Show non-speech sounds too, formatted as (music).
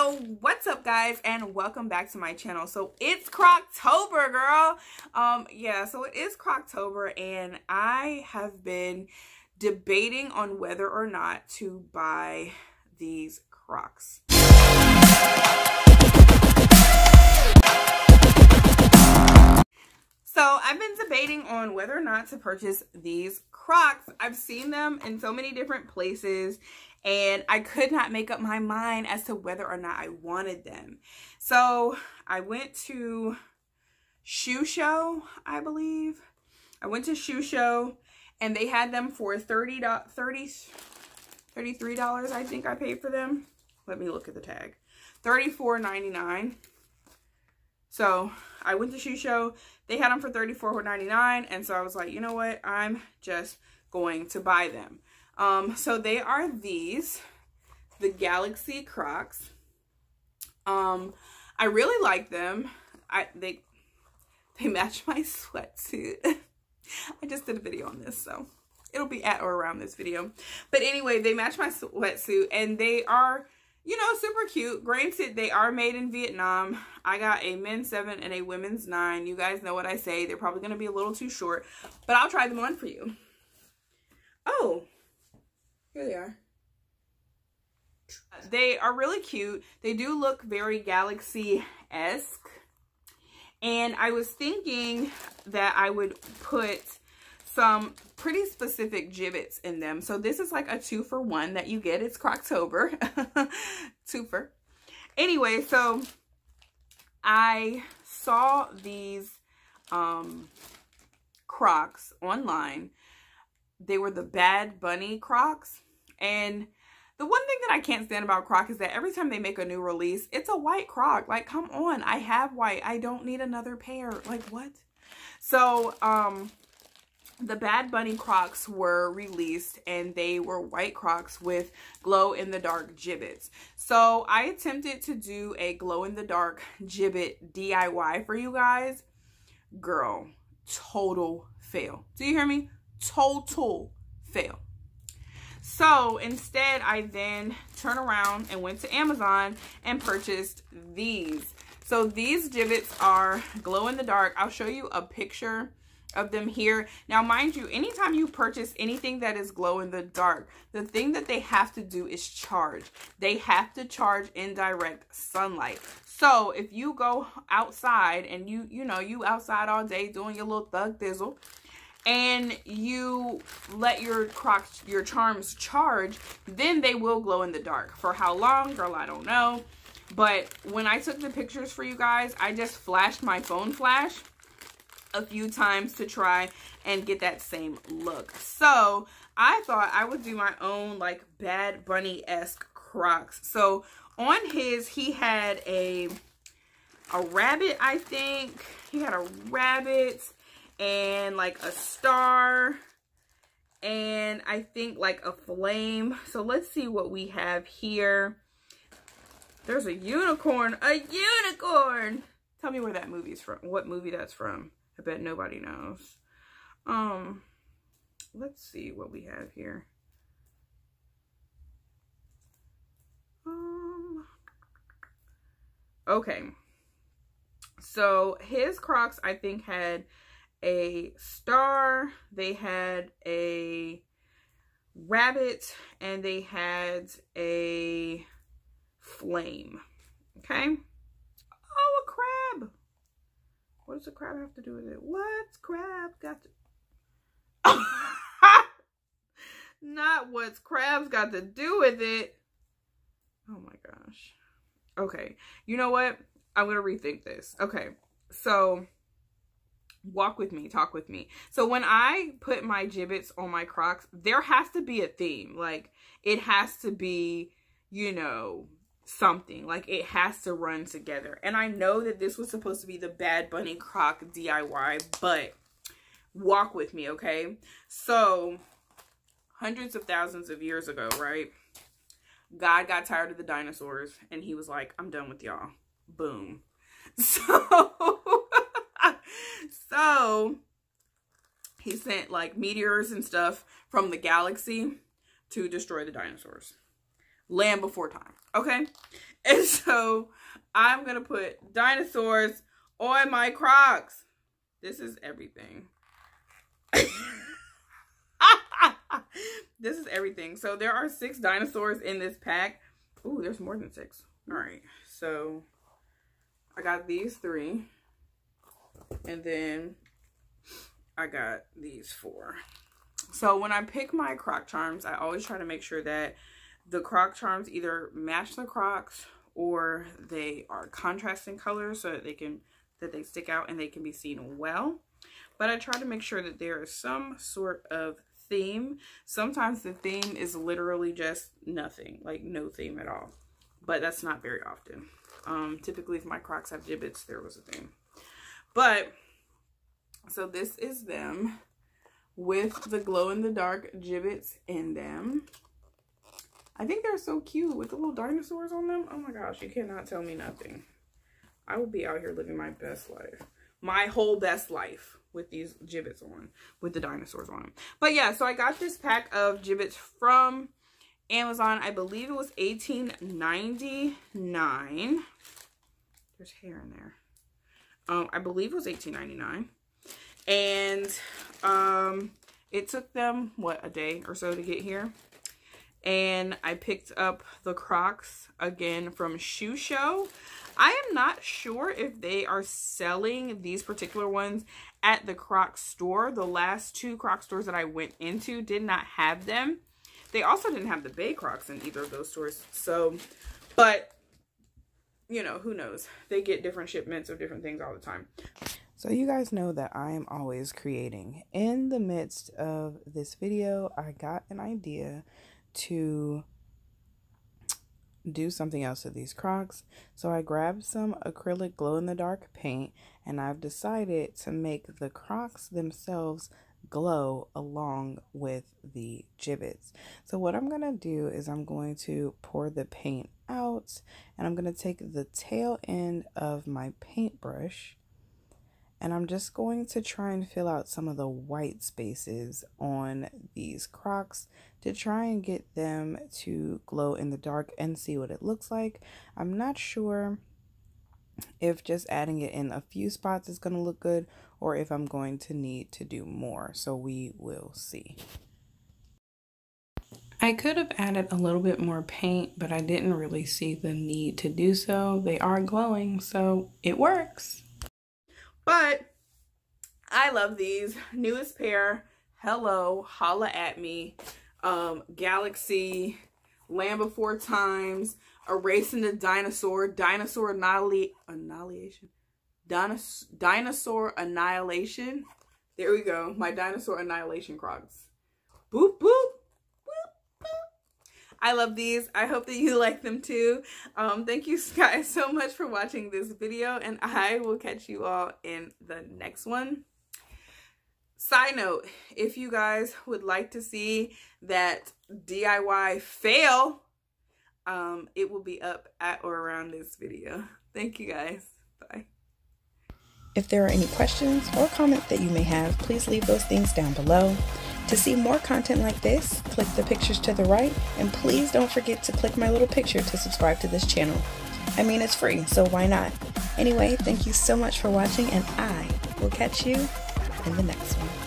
So what's up guys and welcome back to my channel. So it's Croctober girl. Um yeah, so it is Croctober and I have been debating on whether or not to buy these Crocs. So I've been debating on whether or not to purchase these Crocs. I've seen them in so many different places and I could not make up my mind as to whether or not I wanted them. So I went to Shoe Show, I believe. I went to Shoe Show and they had them for 30 30 $33 I think I paid for them. Let me look at the tag. $34.99. So I went to Shoe Show. They had them for $34.99 and so I was like, you know what? I'm just going to buy them. Um, so they are these, the Galaxy Crocs. Um, I really like them. I they they match my sweatsuit. (laughs) I just did a video on this, so it'll be at or around this video. But anyway, they match my sweatsuit and they are, you know, super cute. Granted, they are made in Vietnam. I got a men's 7 and a women's 9. You guys know what I say. They're probably going to be a little too short, but I'll try them on for you. Oh, here they are. They are really cute. They do look very Galaxy-esque. And I was thinking that I would put some pretty specific Jibbitz in them. So this is like a two for one that you get. It's Croctober. (laughs) two for. Anyway, so I saw these um, Crocs online they were the Bad Bunny Crocs. And the one thing that I can't stand about Croc is that every time they make a new release, it's a white Croc. Like, come on, I have white. I don't need another pair. Like, what? So, um, the Bad Bunny Crocs were released and they were white Crocs with glow-in-the-dark Jibbitz. So, I attempted to do a glow-in-the-dark Jibbit DIY for you guys. Girl, total fail. Do you hear me? Total fail. So instead, I then turned around and went to Amazon and purchased these. So these Jibbitz are glow in the dark. I'll show you a picture of them here. Now, mind you, anytime you purchase anything that is glow in the dark, the thing that they have to do is charge. They have to charge in direct sunlight. So if you go outside and you, you know, you outside all day doing your little thug thizzle, and you let your crocs your charms charge then they will glow in the dark. For how long girl i don't know. But when i took the pictures for you guys i just flashed my phone flash a few times to try and get that same look. So i thought i would do my own like bad bunny-esque crocs. So on his he had a a rabbit i think. He had a rabbit and like a star and I think like a flame. So let's see what we have here. There's a unicorn, a unicorn. Tell me where that movie's from, what movie that's from. I bet nobody knows. Um, let's see what we have here. Um, okay. So his Crocs, I think, had a star, they had a rabbit, and they had a flame. Okay? Oh, a crab. What does a crab have to do with it? What's crab got to... (laughs) Not what's crab's got to do with it. Oh my gosh. Okay. You know what? I'm going to rethink this. Okay. So walk with me, talk with me. So when I put my Jibbitz on my Crocs, there has to be a theme. Like it has to be, you know, something. Like it has to run together. And I know that this was supposed to be the Bad Bunny Croc DIY, but walk with me, okay? So hundreds of thousands of years ago, right? God got tired of the dinosaurs and he was like, I'm done with y'all. Boom. (laughs) So (laughs) so he sent like meteors and stuff from the galaxy to destroy the dinosaurs. Land before time. Okay. And (laughs) so I'm going to put dinosaurs on my Crocs. This is everything. (laughs) this is everything. So there are six dinosaurs in this pack. Ooh, there's more than six. All right. So I got these three. And then I got these four. So when I pick my Croc Charms, I always try to make sure that the Croc Charms either match the Crocs or they are contrasting colors so that they can that they stick out and they can be seen well. But I try to make sure that there is some sort of theme. Sometimes the theme is literally just nothing, like no theme at all. But that's not very often. Um, typically, if my Crocs have Jibbitz, there was a theme. But, so this is them with the glow-in-the-dark Jibbitz in them. I think they're so cute with the little dinosaurs on them. Oh my gosh, you cannot tell me nothing. I will be out here living my best life. My whole best life with these Jibbitz on, with the dinosaurs on them. But yeah, so I got this pack of Jibbitz from Amazon. I believe it was $18.99. There's hair in there. Um, I believe it was $18.99. And um, it took them, what, a day or so to get here. And I picked up the Crocs again from Shoe Show. I am not sure if they are selling these particular ones at the Croc store. The last two Croc stores that I went into did not have them. They also didn't have the Bay Crocs in either of those stores. So, but, you know, who knows? They get different shipments of different things all the time. So you guys know that I am always creating. In the midst of this video, I got an idea to do something else with these crocs. So I grabbed some acrylic glow in the dark paint and I've decided to make the crocs themselves glow along with the Jibbitz. So what I'm going to do is I'm going to pour the paint out and I'm going to take the tail end of my paintbrush and I'm just going to try and fill out some of the white spaces on these crocs to try and get them to glow in the dark and see what it looks like. I'm not sure if just adding it in a few spots is going to look good or if I'm going to need to do more. So we will see. I could have added a little bit more paint, but I didn't really see the need to do so. They are glowing, so it works. But I love these. Newest pair. Hello. Holla at me. Um, Galaxy. Land Before Times. Erasing the Dinosaur. Dinosaur annihilate, Annihilation. Dinos dinosaur Annihilation. There we go. My Dinosaur Annihilation Crocs. I love these. I hope that you (laughs) like them too. Um, thank you (laughs) guys so much for watching this video and I will catch you all in the next one. Side note, if you guys would like to see that DIY fail, um, it will be up at or around this video. Thank you guys. Bye. If there are any questions or comments that you may have, please leave those things down below. To see more content like this, click the pictures to the right, and please don't forget to click my little picture to subscribe to this channel. I mean, it's free, so why not? Anyway, thank you so much for watching, and I will catch you in the next one.